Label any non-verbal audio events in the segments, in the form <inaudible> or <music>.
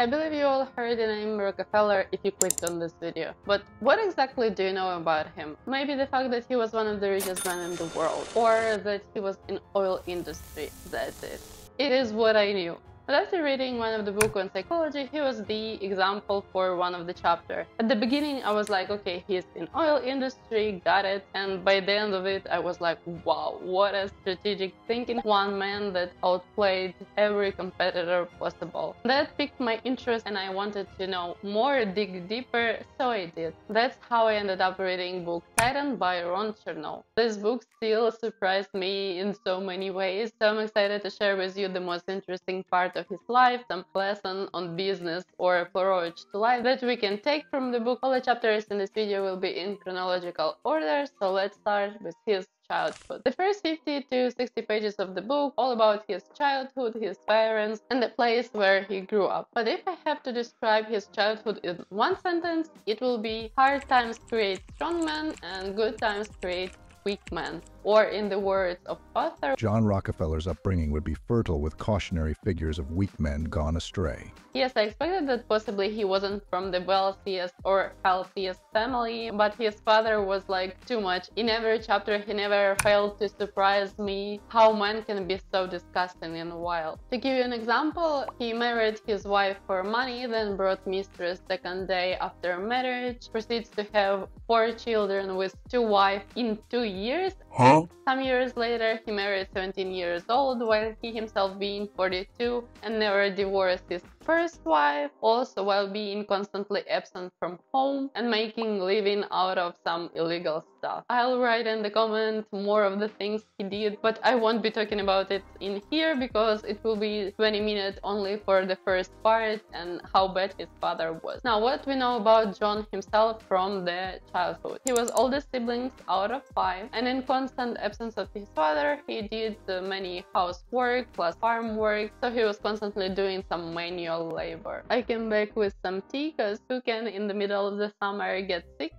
I believe you all heard the name Rockefeller if you clicked on this video. But what exactly do you know about him? Maybe the fact that he was one of the richest men in the world, or that he was in oil industry. That's it. It is what I knew. But after reading one of the book on psychology, he was the example for one of the chapter. At the beginning, I was like, okay, he's in oil industry, got it. And by the end of it, I was like, wow, what a strategic thinking. One man that outplayed every competitor possible. That piqued my interest and I wanted to know more, dig deeper, so I did. That's how I ended up reading book Titan by Ron Chernow. This book still surprised me in so many ways, so I'm excited to share with you the most interesting part of his life, some lesson on business or approach to life that we can take from the book. All the chapters in this video will be in chronological order, so let's start with his childhood. The first 50 to 60 pages of the book all about his childhood, his parents, and the place where he grew up. But if I have to describe his childhood in one sentence, it will be hard times create strong men and good times create weak men or in the words of author John Rockefeller's upbringing would be fertile with cautionary figures of weak men gone astray. Yes, I expected that possibly he wasn't from the wealthiest or healthiest family, but his father was like too much. In every chapter, he never failed to surprise me how men can be so disgusting and wild. To give you an example, he married his wife for money, then brought mistress second day after marriage, proceeds to have four children with two wives in two years. Huh? Some years later, he married 17 years old while he himself being 42 and never divorced his first wife, also while being constantly absent from home and making living out of some illegal stuff. I'll write in the comment more of the things he did, but I won't be talking about it in here because it will be 20 minutes only for the first part and how bad his father was. Now, what we know about John himself from the childhood. He was oldest siblings out of five and in constant absence of his father, he did many housework plus farm work, so he was constantly doing some manual labor. I came back with some tea because who can in the middle of the summer get sick?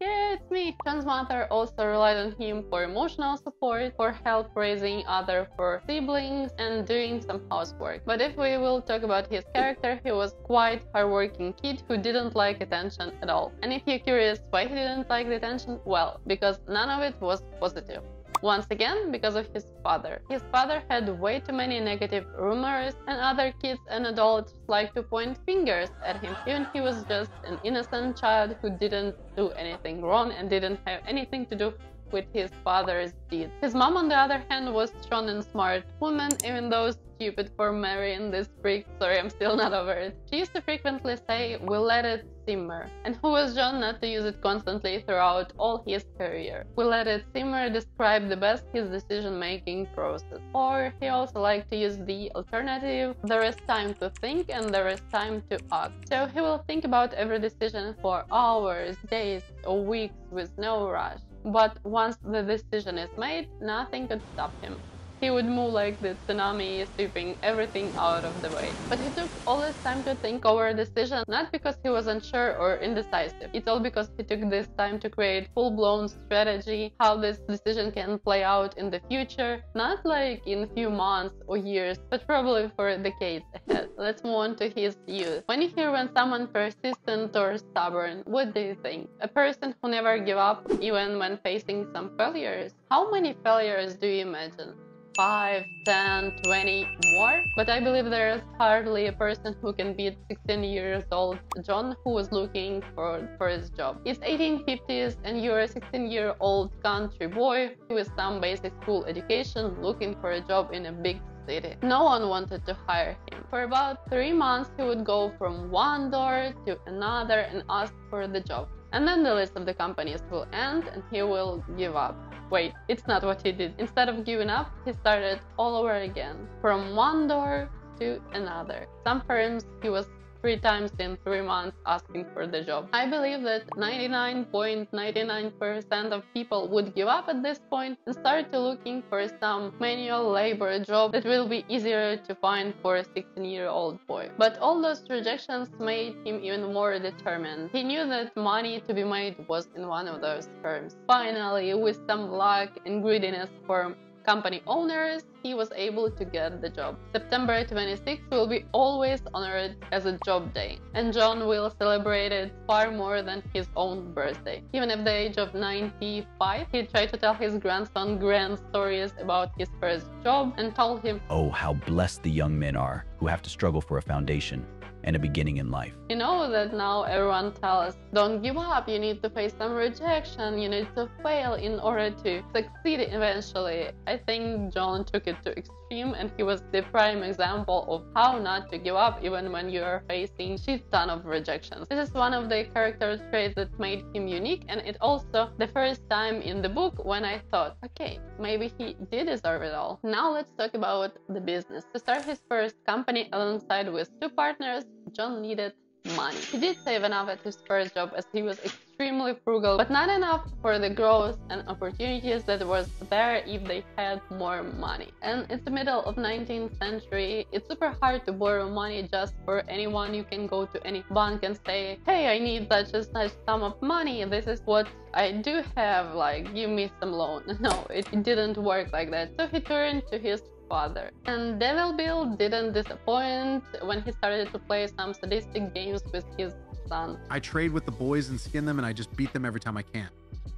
Yeah, it's me. John's mother also relied on him for emotional support, for help raising other four siblings, and doing some housework. But if we will talk about his character, he was quite hardworking kid who didn't like attention at all. And if you're curious why he didn't like the attention, well, because none of it was positive. Once again, because of his father. His father had way too many negative rumors, and other kids and adults like to point fingers at him, even he was just an innocent child who didn't do anything wrong and didn't have anything to do with his father's deeds. His mom, on the other hand, was strong and smart woman, even though stupid for marrying this freak. Sorry, I'm still not over it. She used to frequently say, we'll let it simmer. And who was John not to use it constantly throughout all his career? We let it simmer describe the best his decision-making process. Or he also liked to use the alternative, there is time to think and there is time to act. So he will think about every decision for hours, days, or weeks with no rush. But once the decision is made, nothing could stop him. He would move like the tsunami, sweeping everything out of the way. But he took all this time to think over a decision, not because he was unsure or indecisive. It's all because he took this time to create full-blown strategy, how this decision can play out in the future, not like in few months or years, but probably for decades ahead. <laughs> Let's move on to his youth. When you hear when someone persistent or stubborn, what do you think? A person who never give up even when facing some failures? How many failures do you imagine? 5, 10, 20 more. But I believe there is hardly a person who can beat 16 years old John who was looking for, for his job. It's 1850s and you're a 16 year old country boy with some basic school education looking for a job in a big city. No one wanted to hire him. For about three months he would go from one door to another and ask for the job. And then the list of the companies will end and he will give up. Wait, it's not what he did. Instead of giving up, he started all over again. From one door to another. Some firms he was three times in three months asking for the job. I believe that 99.99% of people would give up at this point and start to looking for some manual labor job that will be easier to find for a 16 year old boy. But all those rejections made him even more determined. He knew that money to be made was in one of those firms. Finally, with some luck and greediness for company owners, he was able to get the job. September 26th will be always honored as a job day, and John will celebrate it far more than his own birthday. Even at the age of 95, he tried to tell his grandson grand stories about his first job and told him, Oh, how blessed the young men are who have to struggle for a foundation and a beginning in life. You know that now everyone tells, us don't give up, you need to face some rejection, you need to fail in order to succeed eventually. I think John took it to extreme and he was the prime example of how not to give up even when you are facing shit ton of rejections. This is one of the character traits that made him unique and it also the first time in the book when I thought, okay, maybe he did deserve it all. Now let's talk about the business. To start his first company alongside with two partners, John needed money. He did save enough at his first job as he was extremely frugal, but not enough for the growth and opportunities that was there if they had more money. And it's the middle of 19th century. It's super hard to borrow money just for anyone. You can go to any bank and say, "Hey, I need such and such sum of money. This is what I do have. Like, give me some loan." <laughs> No, it didn't work like that. So he turned to his father. And Devil Bill didn't disappoint when he started to play some sadistic games with his son. I trade with the boys and skin them, and I just beat them every time I can.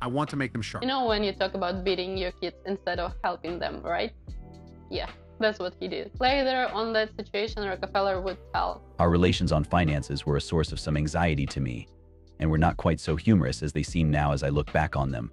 I want to make them sharp. You know when you talk about beating your kids instead of helping them, right? Yeah, that's what he did. Later on that situation, Rockefeller would tell. Our relations on finances were a source of some anxiety to me, and were not quite so humorous as they seem now as I look back on them.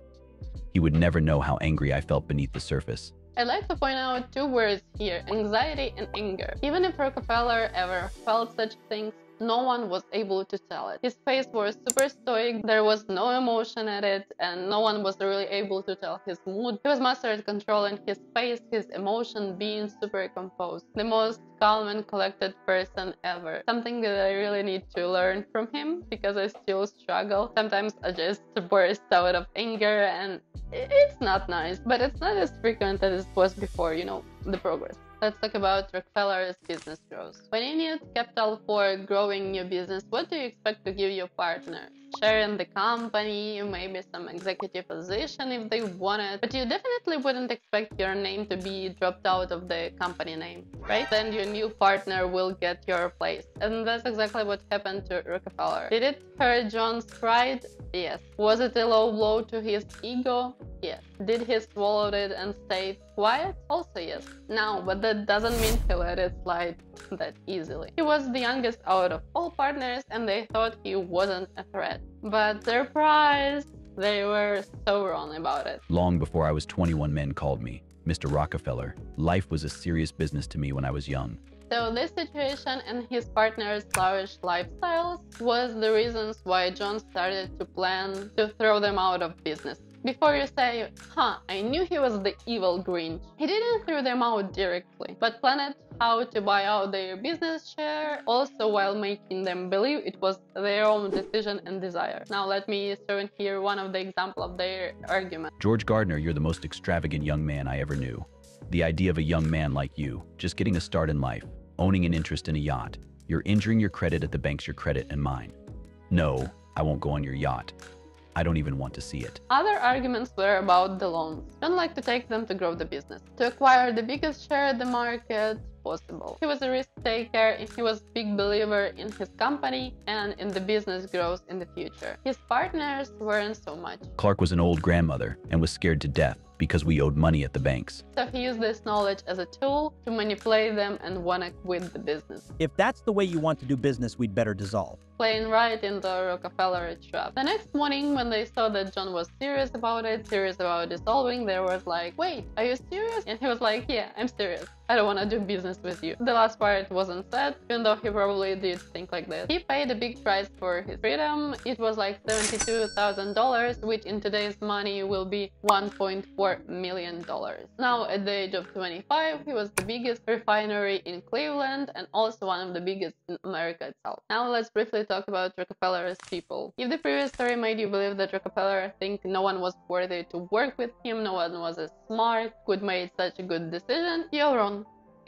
He would never know how angry I felt beneath the surface. I'd like to point out two words here anxiety and anger. Even if Rockefeller ever felt such things, no one was able to tell it. His face was super stoic, there was no emotion at it, and no one was really able to tell his mood. He was mastered controlling his face, his emotion, being super composed. The most calm and collected person ever. Something that I really need to learn from him because I still struggle. Sometimes I just burst out of anger and it's not nice, but it's not as frequent as it was before, you know, the progress. Let's talk about Rockefeller's business growth. When you need capital for growing your business, what do you expect to give your partner? Share in the company, maybe some executive position if they want it, but you definitely wouldn't expect your name to be dropped out of the company name, right? Then your new partner will get your place. And that's exactly what happened to Rockefeller. Did it hurt John's pride? Yes. Was it a low blow to his ego? Yes. Did he swallow it and stay quiet? Also yes. Now, but that doesn't mean he let it slide <laughs> that easily. He was the youngest out of all partners and they thought he wasn't a threat. But surprise, they were so wrong about it. Long before I was 21, men called me Mr. Rockefeller. Life was a serious business to me when I was young. So this situation and his partner's lavish lifestyles was the reasons why John started to plan to throw them out of business. Before you say, huh, I knew he was the evil Grinch. He didn't throw them out directly, but planned how to buy out their business share, also while making them believe it was their own decision and desire. Now let me throw in here one of the example of their argument. George Gardner, you're the most extravagant young man I ever knew. The idea of a young man like you, just getting a start in life, owning an interest in a yacht, you're injuring your credit at the bank's your credit and mine. No, I won't go on your yacht. I don't even want to see it. Other arguments were about the loans. Don't like to take them to grow the business, to acquire the biggest share of the market possible. He was a risk taker, he was a big believer in his company and in the business growth in the future. His partners weren't so much. Clark was an old grandmother and was scared to death because we owed money at the banks. So he used this knowledge as a tool to manipulate them and want to quit the business. If that's the way you want to do business, we'd better dissolve. Playing right in the Rockefeller trap. The next morning, when they saw that John was serious about it, serious about dissolving, they was like, wait, are you serious? And he was like, yeah, I'm serious. I don't want to do business with you. The last part wasn't said, even though he probably did think like that. He paid a big price for his freedom. It was like $72,000, which in today's money will be $1.4 million. Now, at the age of 25, he was the biggest refinery in Cleveland and also one of the biggest in America itself. Now, let's briefly talk about Rockefeller's people. If the previous story made you believe that Rockefeller think no one was worthy to work with him, no one was as smart, could make such a good decision, you're wrong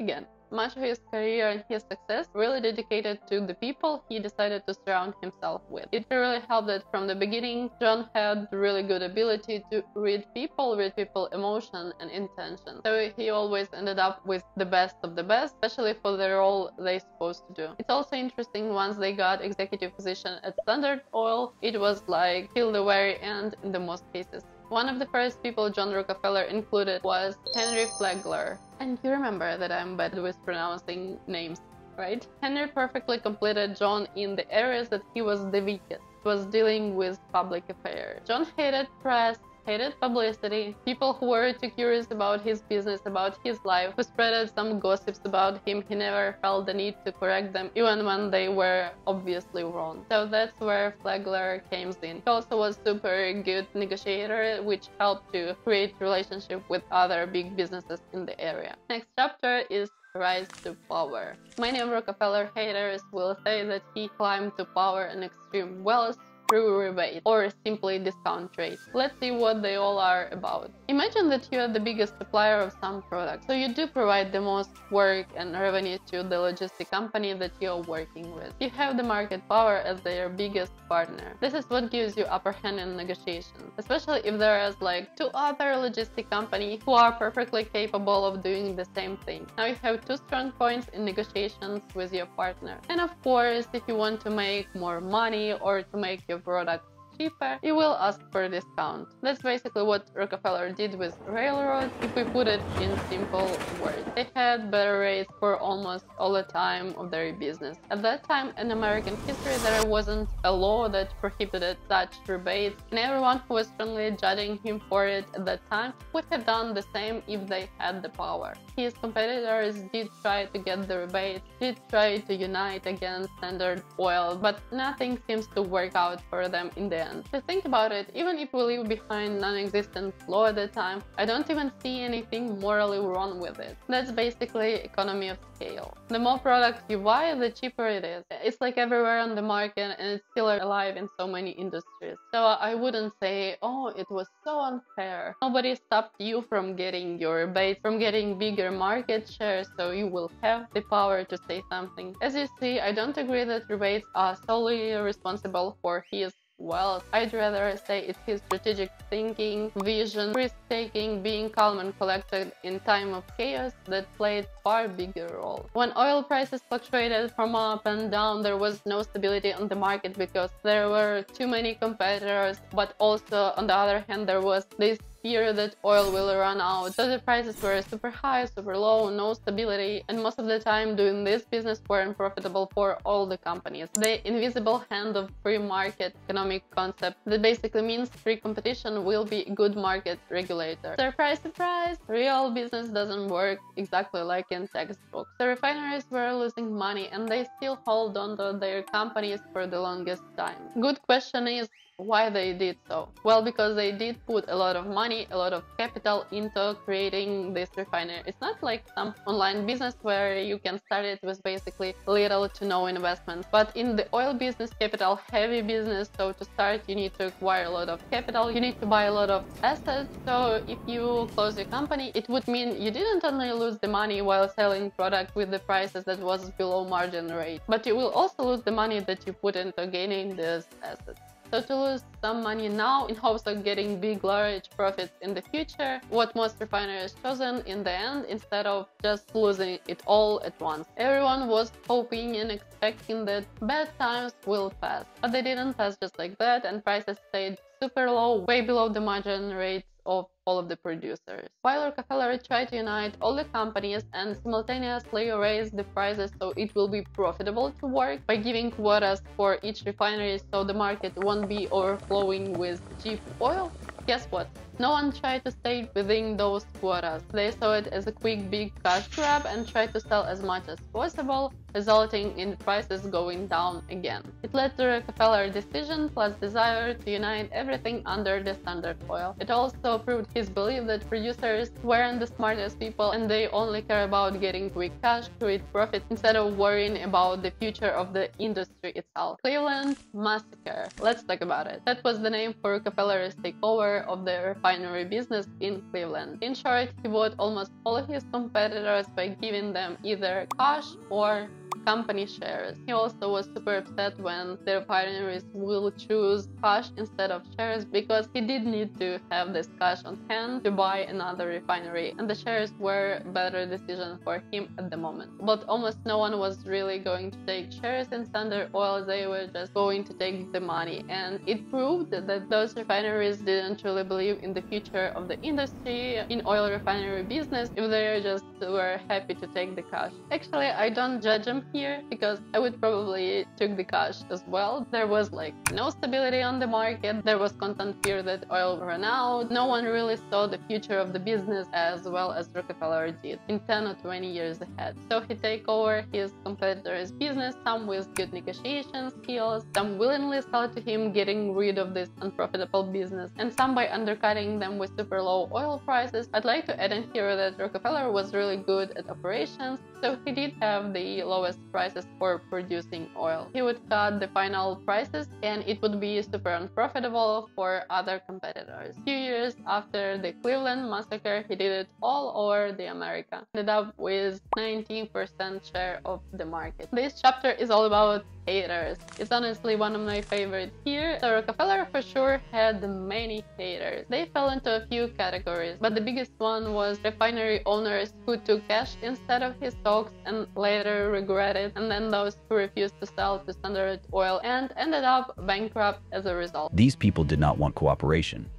again. much of his career and his success really dedicated to the people he decided to surround himself with. It really helped that from the beginning, John had really good ability to read people, read people emotion and intention. So he always ended up with the best of the best, especially for the role they supposed to do. It's also interesting once they got executive position at Standard Oil, it was like till the very end in the most cases. One of the first people John Rockefeller included was Henry Flagler. And you remember that I'm bad with pronouncing names, right? Henry perfectly completed John in the areas that he was the weakest was dealing with public affairs. John hated press, hated publicity, people who were too curious about his business, about his life, who spread some gossips about him, he never felt the need to correct them, even when they were obviously wrong. So that's where Flagler comes in. He also was super good negotiator, which helped to create relationship with other big businesses in the area. Next chapter is rise to power. Many of Rockefeller haters will say that he climbed to power and extreme wealth through rebate or simply discount rate. Let's see what they all are about. Imagine that you are the biggest supplier of some product, so you do provide the most work and revenue to the logistic company that you are working with. You have the market power as their biggest partner. This is what gives you upper hand in negotiations, especially if there is like two other logistic companies who are perfectly capable of doing the same thing. Now you have two strong points in negotiations with your partner. And of course, if you want to make more money or to make your product cheaper, you will ask for a discount. That's basically what Rockefeller did with railroads, if we put it in simple words. They had better rates for almost all the time of their business. At that time in American history there wasn't a law that prohibited such rebates, and everyone who was strongly judging him for it at that time would have done the same if they had the power. His competitors did try to get the rebates, did try to unite against Standard Oil, but nothing seems to work out for them in the end. To think about it, even if we leave behind non-existent law at the time, I don't even see anything morally wrong with it. That's basically economy of scale. The more products you buy, the cheaper it is. It's like everywhere on the market and it's still alive in so many industries. So I wouldn't say, oh, it was so unfair. Nobody stopped you from getting your base, from getting bigger market share, so you will have the power to say something. As you see, I don't agree that rebates are solely responsible for his well, I'd rather say it's his strategic thinking, vision, risk-taking, being calm and collected in time of chaos that played far bigger role. When oil prices fluctuated from up and down, there was no stability on the market because there were too many competitors, but also on the other hand, there was this fear that oil will run out. So the prices were super high, super low, no stability, and most of the time doing this business weren't profitable for all the companies. The invisible hand of free market economic concept that basically means free competition will be good market regulator. Surprise, surprise! Real business doesn't work exactly like in textbooks. The refineries were losing money and they still hold on to their companies for the longest time. Good question is why they did so? Well, because they did put a lot of money, a lot of capital into creating this refinery. It's not like some online business where you can start it with basically little to no investment. But in the oil business, capital heavy business, so to start you need to acquire a lot of capital, you need to buy a lot of assets. So if you close your company, it would mean you didn't only lose the money while selling product with the prices that was below margin rate, but you will also lose the money that you put into gaining these assets. So to lose some money now in hopes of getting big large profits in the future, what most refineries chosen in the end instead of just losing it all at once. Everyone was hoping and expecting that bad times will pass, but they didn't pass just like that and prices stayed super low, way below the margin rates of all of the producers. While Rockefeller tried to unite all the companies and simultaneously raise the prices so it will be profitable to work by giving quotas for each refinery so the market won't be overflowing with cheap oil, guess what? No one tried to stay within those quotas. They saw it as a quick big cash grab and tried to sell as much as possible resulting in prices going down again. It led to Rockefeller's decision plus desire to unite everything under the Standard Oil. It also proved his belief that producers weren't the smartest people and they only care about getting quick cash, quick profit, instead of worrying about the future of the industry itself. Cleveland Massacre. Let's talk about it. That was the name for Rockefeller's takeover of the refinery business in Cleveland. In short, he bought almost all of his competitors by giving them either cash or company shares. He also was super upset when the refineries will choose cash instead of shares because he did need to have this cash on hand to buy another refinery and the shares were better decision for him at the moment. But almost no one was really going to take shares in Standard Oil, they were just going to take the money and it proved that those refineries didn't truly believe in the future of the industry in oil refinery business if they just were happy to take the cash. Actually, I don't judge here because I would probably took the cash as well. There was like no stability on the market, there was constant fear that oil ran out, no one really saw the future of the business as well as Rockefeller did in 10 or 20 years ahead. So he take over his competitor's business, some with good negotiation skills, some willingly sell to him getting rid of this unprofitable business, and some by undercutting them with super low oil prices. I'd like to add in here that Rockefeller was really good at operations, so he did have the lowest prices for producing oil. He would cut the final prices and it would be super unprofitable for other competitors. Few years after the Cleveland massacre, he did it all over the America. Ended up with 19% share of the market. This chapter is all about haters. It's honestly one of my favorites here. So Rockefeller for sure had many haters. They fell into a few categories, but the biggest one was refinery owners who took cash instead of his stocks and later regretted, and then those who refused to sell to Standard Oil and ended up bankrupt as a result. These people did not want cooperation.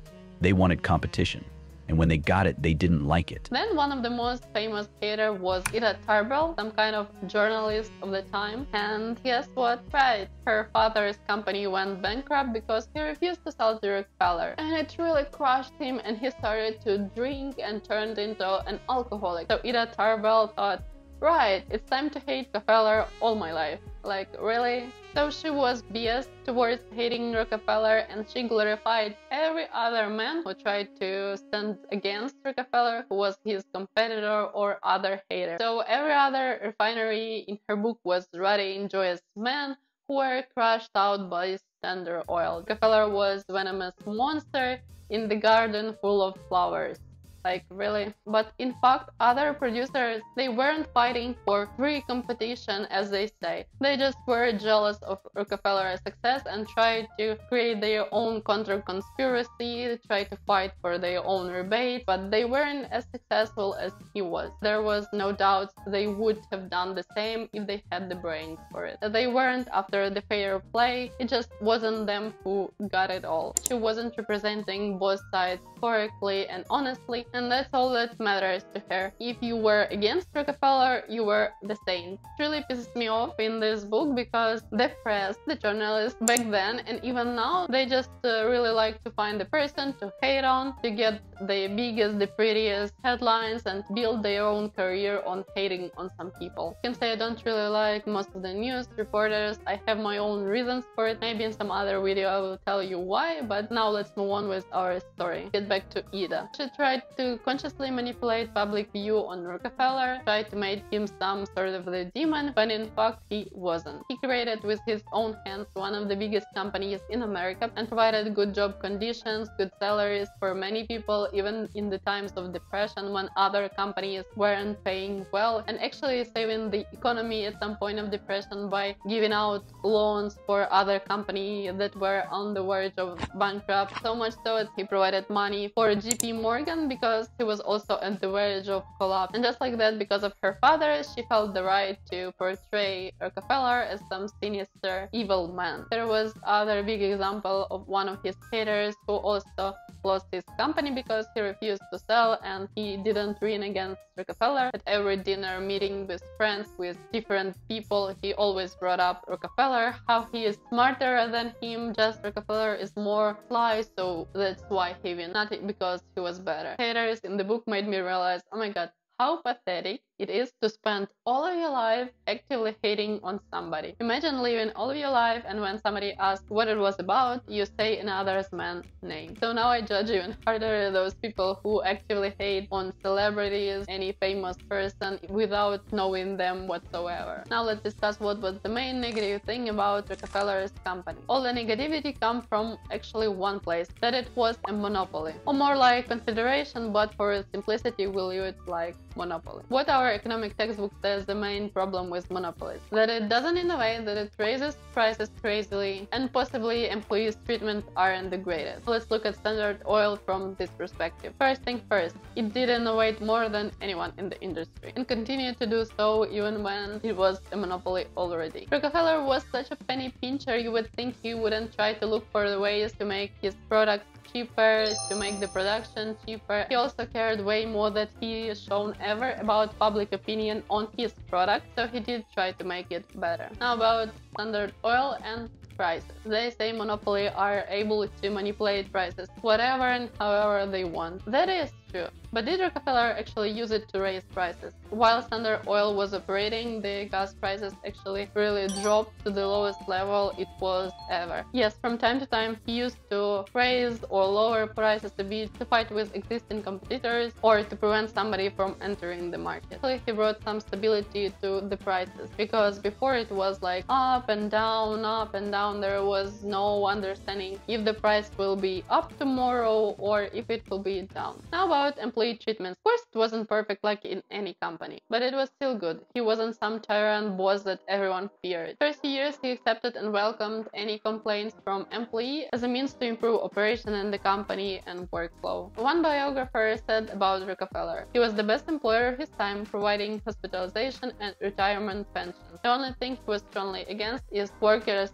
They wanted competition and when they got it, they didn't like it. Then one of the most famous hater was Ida Tarbell, some kind of journalist of the time. And guess what? Right, her father's company went bankrupt because he refused to sell to Rockefeller. And it really crushed him and he started to drink and turned into an alcoholic. So Ida Tarbell thought, right, it's time to hate Rockefeller all my life. Like, really? So she was biased towards hating Rockefeller and she glorified every other man who tried to stand against Rockefeller, who was his competitor or other hater. So every other refinery in her book was ruddy and joyous men who were crushed out by Standard Oil. Rockefeller was venomous monster in the garden full of flowers. Like, really? But in fact, other producers, they weren't fighting for free competition, as they say. They just were jealous of Rockefeller's success and tried to create their own counter-conspiracy, try to fight for their own rebate, but they weren't as successful as he was. There was no doubt they would have done the same if they had the brains for it. They weren't after the fair play, it just wasn't them who got it all. She wasn't representing both sides correctly and honestly, and that's all that matters to her. If you were against Rockefeller, you were the saint. It really pisses me off in this book because the press, the journalists back then and even now, they just uh, really like to find a person to hate on, to get the biggest, the prettiest headlines and build their own career on hating on some people. I can say I don't really like most of the news reporters. I have my own reasons for it. Maybe in some other video I will tell you why, but now let's move on with our story. Get back to Ida. She tried to to consciously manipulate public view on Rockefeller, tried to make him some sort of the demon, when in fact he wasn't. He created with his own hands one of the biggest companies in America and provided good job conditions, good salaries for many people, even in the times of depression when other companies weren't paying well, and actually saving the economy at some point of depression by giving out loans for other companies that were on the verge of bankrupt. So much so that he provided money for JP Morgan because because he was also at the verge of collapse. And just like that, because of her father, she felt the right to portray Rockefeller as some sinister, evil man. There was other big example of one of his haters who also lost his company because he refused to sell and he didn't win against Rockefeller. At every dinner meeting with friends, with different people, he always brought up Rockefeller, how he is smarter than him, just Rockefeller is more sly, so that's why he win, not because he was better. Haters in the book made me realize, oh my god, how pathetic it is to spend all of your life actively hating on somebody. Imagine living all of your life and when somebody asks what it was about, you say another man's name. So now I judge even harder those people who actively hate on celebrities, any famous person without knowing them whatsoever. Now let's discuss what was the main negative thing about Rockefeller's company. All the negativity come from actually one place, that it was a monopoly. Or more like consideration, but for simplicity we'll use like monopoly. What our economic textbook says the main problem with monopolies? That it doesn't innovate, that it raises prices crazily, and possibly employees' treatment aren't the greatest. Let's look at Standard Oil from this perspective. First thing first, it did innovate more than anyone in the industry, and continued to do so even when it was a monopoly already. Rockefeller was such a penny pincher you would think he wouldn't try to look for the ways to make his products cheaper, to make the production cheaper. He also cared way more that he shown ever about public opinion on his product, so he did try to make it better. Now about Standard Oil and prices. They say monopoly are able to manipulate prices whatever and however they want. That is true. But did Rockefeller actually use it to raise prices? While Standard Oil was operating, the gas prices actually really dropped to the lowest level it was ever. Yes, from time to time he used to raise or lower prices a bit to fight with existing competitors or to prevent somebody from entering the market. Actually, he brought some stability to the prices because before it was like up and down, up and down. There was no understanding if the price will be up tomorrow or if it will be down. Now about employee treatment. Of course, it wasn't perfect like in any company, but it was still good. He wasn't some tyrant boss that everyone feared. First years, he accepted and welcomed any complaints from employee as a means to improve operation in the company and workflow. One biographer said about Rockefeller, he was the best employer of his time, providing hospitalization and retirement pensions. The only thing he was strongly against is workers'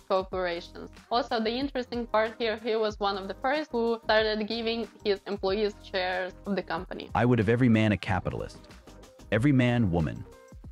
Also, the interesting part here, he was one of the first who started giving his employees shares of the company. I would have every man a capitalist, every man, woman,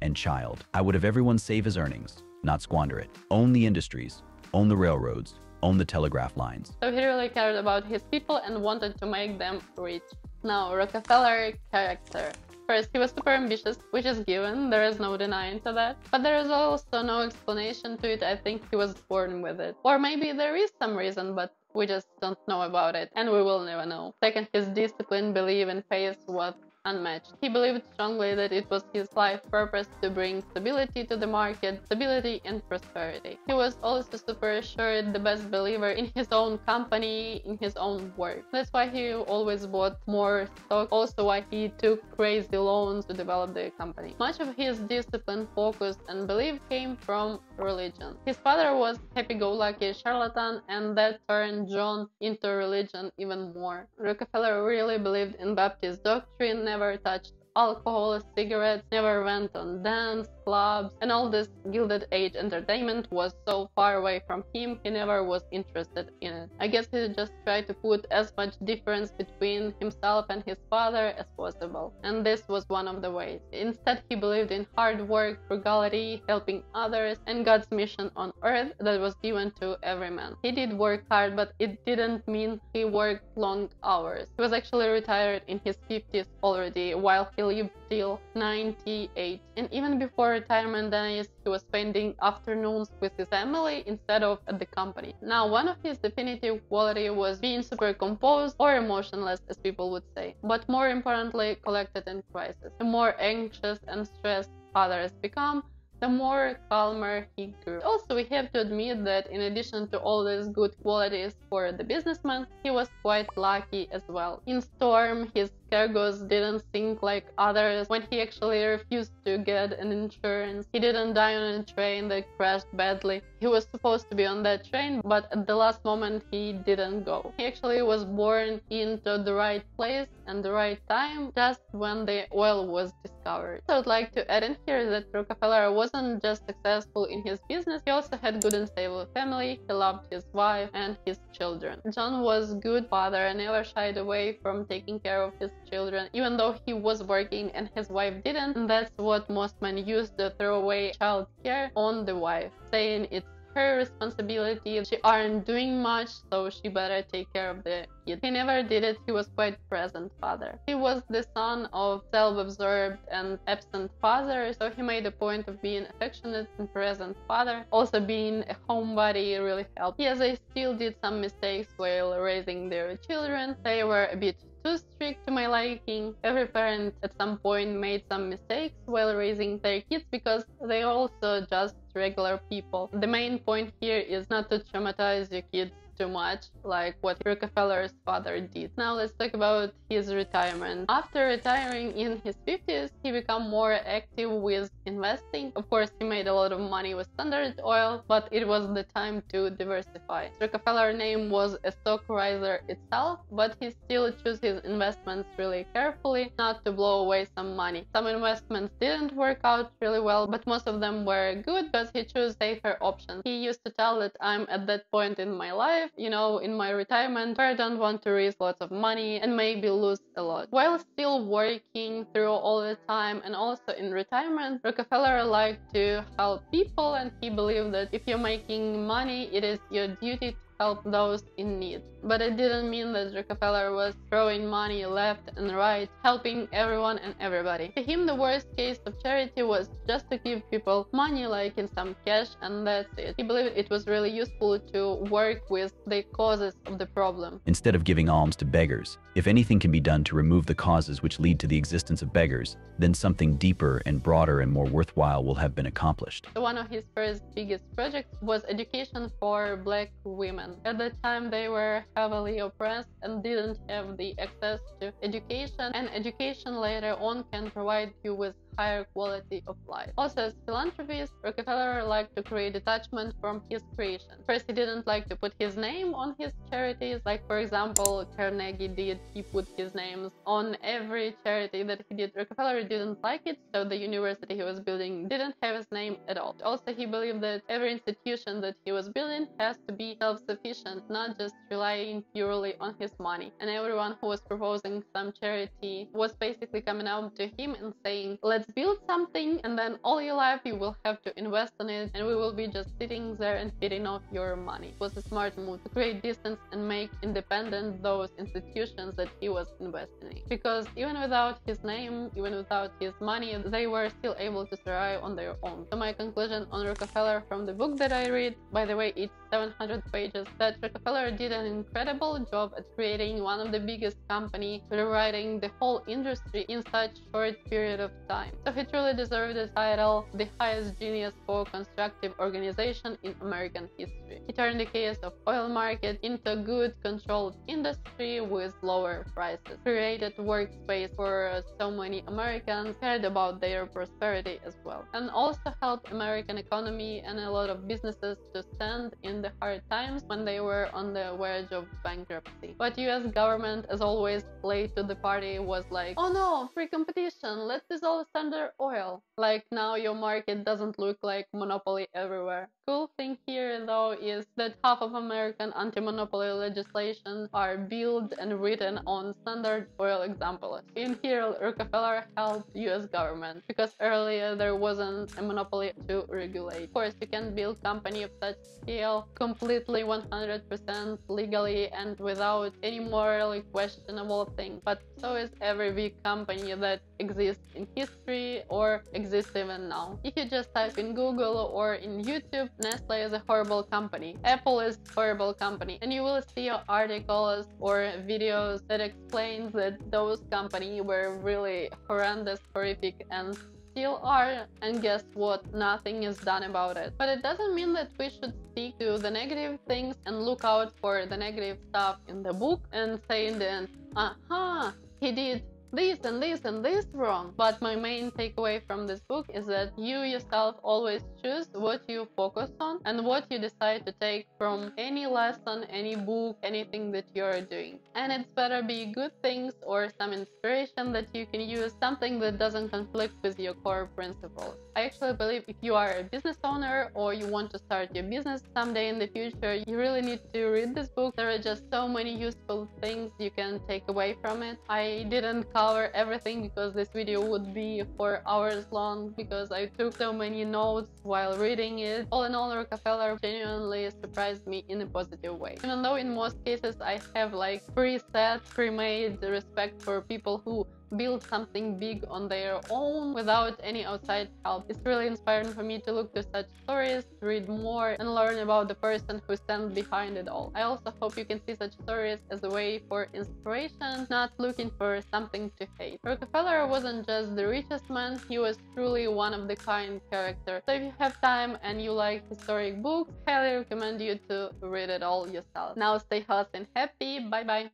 and child. I would have everyone save his earnings, not squander it. Own the industries, own the railroads, own the telegraph lines. So he really cared about his people and wanted to make them rich. Now, Rockefeller character. First, he was super ambitious, which is given, there is no denying to that. But there is also no explanation to it, I think he was born with it. Or maybe there is some reason, but we just don't know about it, and we will never know. Second, his discipline, belief, and faith was unmatched. He believed strongly that it was his life purpose to bring stability to the market, stability and prosperity. He was also super assured the best believer in his own company, in his own work. That's why he always bought more stock, also why he took crazy loans to develop the company. Much of his discipline, focus and belief came from religion. His father was happy-go-lucky charlatan and that turned John into religion even more. Rockefeller really believed in Baptist doctrine, never touched alcohol, cigarettes, never went on dance clubs, and all this Gilded Age entertainment was so far away from him, he never was interested in it. I guess he just tried to put as much difference between himself and his father as possible, and this was one of the ways. Instead, he believed in hard work, frugality, helping others, and God's mission on earth that was given to every man. He did work hard, but it didn't mean he worked long hours. He was actually retired in his 50s already, while he lived till 98. And even before retirement days, he was spending afternoons with his family instead of at the company. Now, one of his definitive quality was being super composed or emotionless, as people would say, but more importantly, collected in crisis. The more anxious and stressed others become, the more calmer he grew. Also, we have to admit that in addition to all these good qualities for the businessman, he was quite lucky as well. In Storm, his cargoes didn't sink like others when he actually refused to get an insurance. He didn't die on a train that crashed badly. He was supposed to be on that train, but at the last moment he didn't go. He actually was born into the right place and the right time just when the oil was discovered. So I'd like to add in here that Rockefeller wasn't just successful in his business, he also had good and stable family, he loved his wife and his children. John was a good father and never shied away from taking care of his children, even though he was working and his wife didn't. And that's what most men use to throw away child care on the wife, saying it's her responsibility. She aren't doing much, so she better take care of the kid. He never did it. He was quite present father. He was the son of self-absorbed and absent father, so he made a point of being affectionate and present father. Also being a homebody really helped. Yes, they still did some mistakes while raising their children. They were a bit too strict to my liking. Every parent at some point made some mistakes while raising their kids because they also just regular people. The main point here is not to traumatize your kids too much, like what Rockefeller's father did. Now let's talk about his retirement. After retiring in his 50s, he became more active with investing. Of course, he made a lot of money with Standard Oil, but it was the time to diversify. Rockefeller name was a stock riser itself, but he still chose his investments really carefully, not to blow away some money. Some investments didn't work out really well, but most of them were good because he chose safer options. He used to tell that I'm at that point in my life you know, in my retirement where I don't want to raise lots of money and maybe lose a lot. While still working through all the time and also in retirement, Rockefeller liked to help people and he believed that if you're making money, it is your duty to help those in need. But it didn't mean that Rockefeller was throwing money left and right, helping everyone and everybody. To him, the worst case of charity was just to give people money, like in some cash, and that's it. He believed it was really useful to work with the causes of the problem. Instead of giving alms to beggars, if anything can be done to remove the causes which lead to the existence of beggars, then something deeper and broader and more worthwhile will have been accomplished. One of his first biggest projects was education for black women. At the time, they were heavily oppressed and didn't have the access to education, and education later on can provide you with higher quality of life. Also, as philanthropist, Rockefeller liked to create detachment from his creation. First, he didn't like to put his name on his charities, like for example, Carnegie did. He put his names on every charity that he did. Rockefeller didn't like it, so the university he was building didn't have his name at all. Also, he believed that every institution that he was building has to be self-sufficient, not just relying purely on his money. And everyone who was proposing some charity was basically coming out to him and saying, let's let's build something and then all your life you will have to invest in it and we will be just sitting there and feeding off your money. It was a smart move to create distance and make independent those institutions that he was investing in. Because even without his name, even without his money, they were still able to survive on their own. So my conclusion on Rockefeller from the book that I read, by the way, it's 700 pages, that Rockefeller did an incredible job at creating one of the biggest company, rewriting the whole industry in such short period of time. So he truly deserved the title the highest genius for constructive organization in American history. He turned the chaos of oil market into a good controlled industry with lower prices, created workspace for so many Americans, cared about their prosperity as well, and also helped American economy and a lot of businesses to stand in the hard times when they were on the verge of bankruptcy. But US government, as always, late to the party was like, oh no, free competition, let's dissolve Standard Oil. Like now your market doesn't look like monopoly everywhere. Cool thing here though is that half of American anti-monopoly legislation are built and written on Standard Oil examples. In here Rockefeller helped US government because earlier there wasn't a monopoly to regulate. Of course you can build company of such scale completely 100% legally and without any morally questionable thing. But so is every big company that exists in history history or exist even now. If you just type in Google or in YouTube, Nestle is a horrible company, Apple is a horrible company, and you will see articles or videos that explains that those companies were really horrendous, horrific, and still are. And guess what? Nothing is done about it. But it doesn't mean that we should stick to the negative things and look out for the negative stuff in the book and say in the end aha he did this and this and this wrong. But my main takeaway from this book is that you yourself always choose what you focus on and what you decide to take from any lesson, any book, anything that you're doing. And it's better be good things or some inspiration that you can use, something that doesn't conflict with your core principles. I actually believe if you are a business owner or you want to start your business someday in the future, you really need to read this book. There are just so many useful things you can take away from it. I didn't cover everything because this video would be 4 hours long because I took so many notes while reading it. All in all, Rockefeller genuinely surprised me in a positive way. Even though in most cases I have like preset, pre-made respect for people who build something big on their own without any outside help. It's really inspiring for me to look to such stories, read more, and learn about the person who stands behind it all. I also hope you can see such stories as a way for inspiration, not looking for something to hate. Rockefeller wasn't just the richest man, he was truly one of the kind character. So if you have time and you like historic books, highly recommend you to read it all yourself. Now stay healthy and happy, bye bye!